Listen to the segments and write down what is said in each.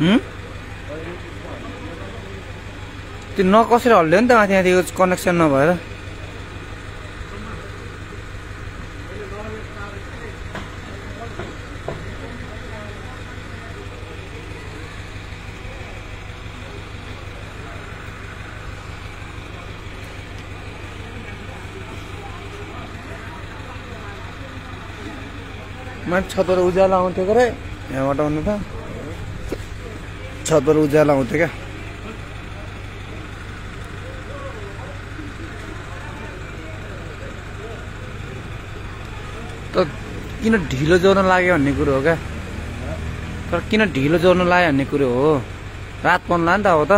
हुँ? त्यो नकसेर हल्यो नि त त्यहाँदेखि कनेक्सन नभएर। माथि छतबाट उज्यालो आउँथ्यो के अरे यहाँबाट आउनु त छतबाट उज्यालो आउँथ्यो क्या त किन ढिलो जोड्न लाग्यो भन्ने कुरो हो क्या तर किन ढिलो जोड्न लाग्यो भन्ने कुरो हो रात पर्ला नि त अब त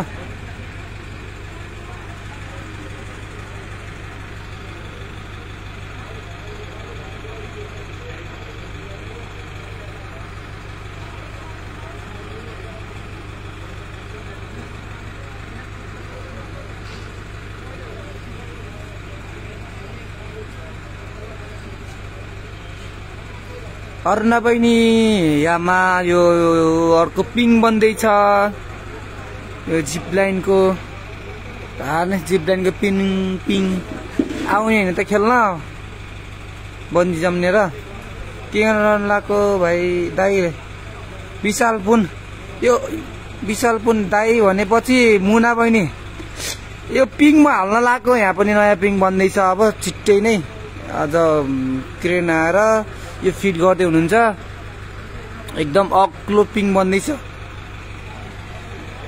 अर्ना बहिनी यामा यो अर्को पिङ बन्दैछ। यो जिप लाइनको हार्ने जिप लाइनको पिङ पिङ आउने होइन त खेल्न। बन्दी जम्नेर। के गर्न लगाएको भाइ दाई? विशाल पुन। यो विशाल पुन दाई भनेपछि मुना बहिनी यो पिङमा हाल्न लगाएको यहाँ पनि नयाँ पिङ बन्दैछ। अब छिट्टै नै। अझ क्रेन आएर यो फिट गर्दै हुनुहुन्छ। एकदम अग्लो पिङ बन्दैछ।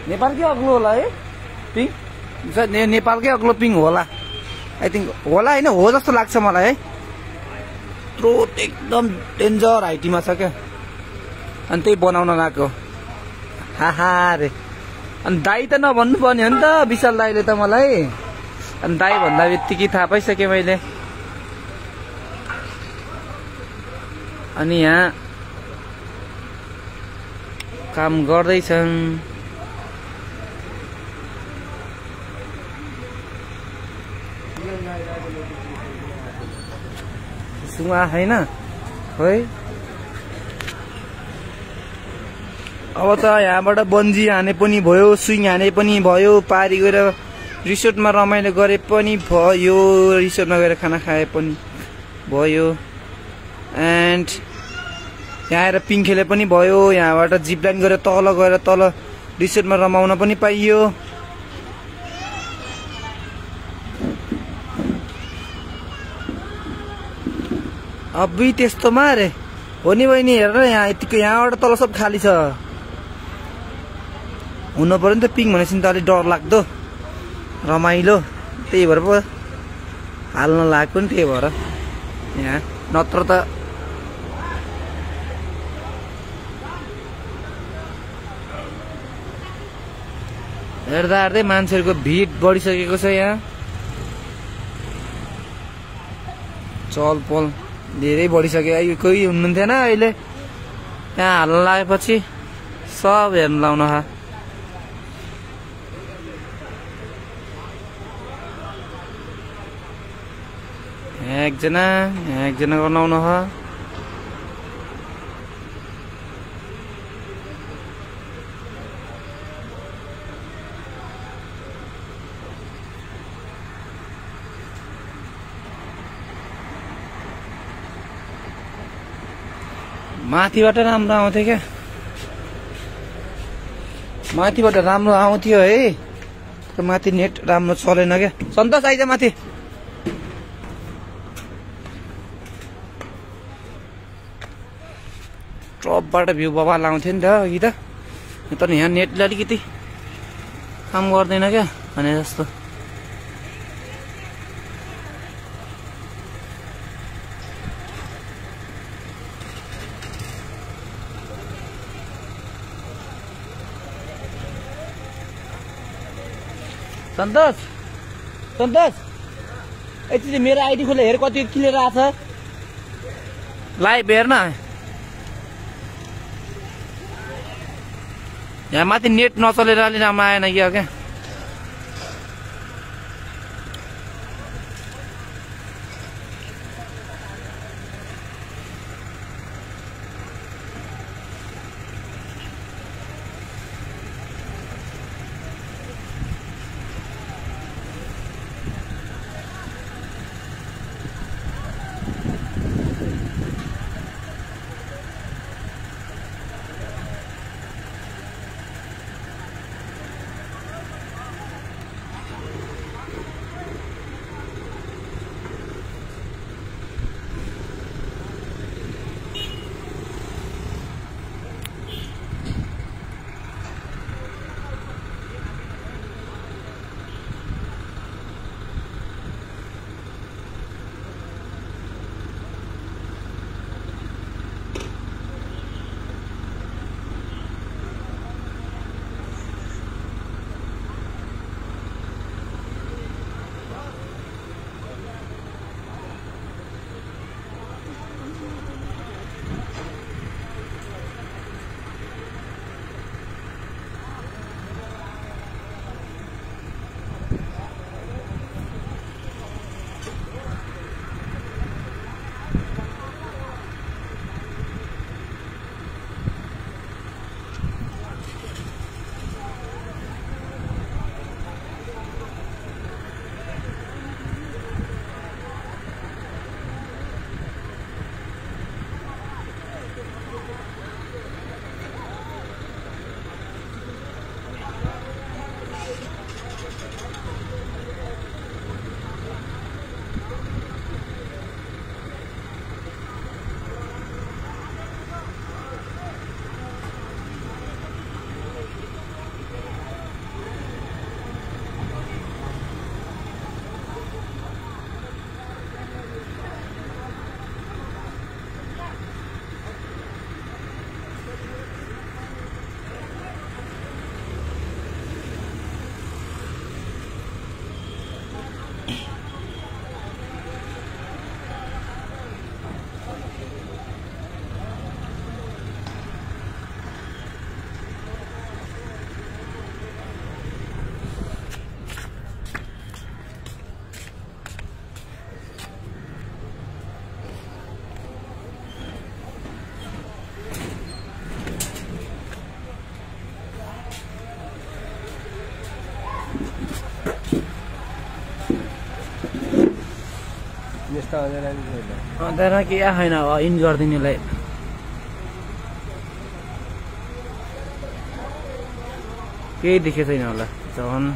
नेपालकै अग्लो होला है पिङ? नेपालकै अग्लो पिङ होला। आई थिङ्क होला होइन हो जस्तो लाग्छ मलाई है। यत्रो एकदम डेन्जर हाइटीमा छ क्या। अनि त्यही बनाउन गएको। हाहा रे। अनि दाई त नभन्नु पर्ने हो नि त विशाल दाईले त मलाई। अनि दाई भन्दा बित्तिकै थाहा पाइसकेँ मैले। अनि यहाँ काम गर्दैछन्। सुमा होइन है? अब त यहाँबाट बन्जी हाने पनि भयो स्विङ हाने पनि भयो पारी गएर रिसोर्टमा रमाइलो गरे पनि भयो रिसोर्टमा गएर खाना खाए पनि भयो। एन्ड यहाँ आएर पिङ खेले पनि भयो यहाँबाट जिप लाइन गरेर तल गएर तल रिसोर्टमा रमाउन पनि पाइयो। अब्बुई त्यस्तोमा अरे हो नि बहिनी हेर यहाँ यतिको यहाँबाट तल सब खाली छ। हुनु पऱ्यो नि त पिङ भनेपछि त अलिक डर लाग्दो। रमाइलो त्यही भएर पो हाल्न लागेको नि त्यही भएर। यहाँ नत्र त हेर्दा हेर्दै मान्छेहरूको भिड बढिसकेको छ यहाँ। चल पल धेरै बढिसक्यो। अहिले कोही हुनुहुन्थेन अहिले। यहाँ हाल्न लागेपछि सब हेर्नु लाउन यहाँ एकजना एकजना गर्न आउनु माथिबाट राम्रो आउँथ्यो क्या। माथिबाट राम्रो आउँथ्यो है। माथि नेट राम्रो चलेन क्या। सन्तोष आइज माथि। टपबाट भ्यू बबाल आउँथ्यो नि त अघि त। तर यहाँ नेटले अलिकति काम गर्दैन क्या भने जस्तो। सन्तोष। सन्तोष। यति मेरो आइडी खोले हेर कति क्लियर आएको छ? लाइभ हेर्न यहाँ माथि नेट नचलेर अलि राम्रो आएन कि क्या यस्तो भनेर नि छैन? अन्त केही आएन अब इन गरिदिनेलाई। केही देखेको छैन होला झन्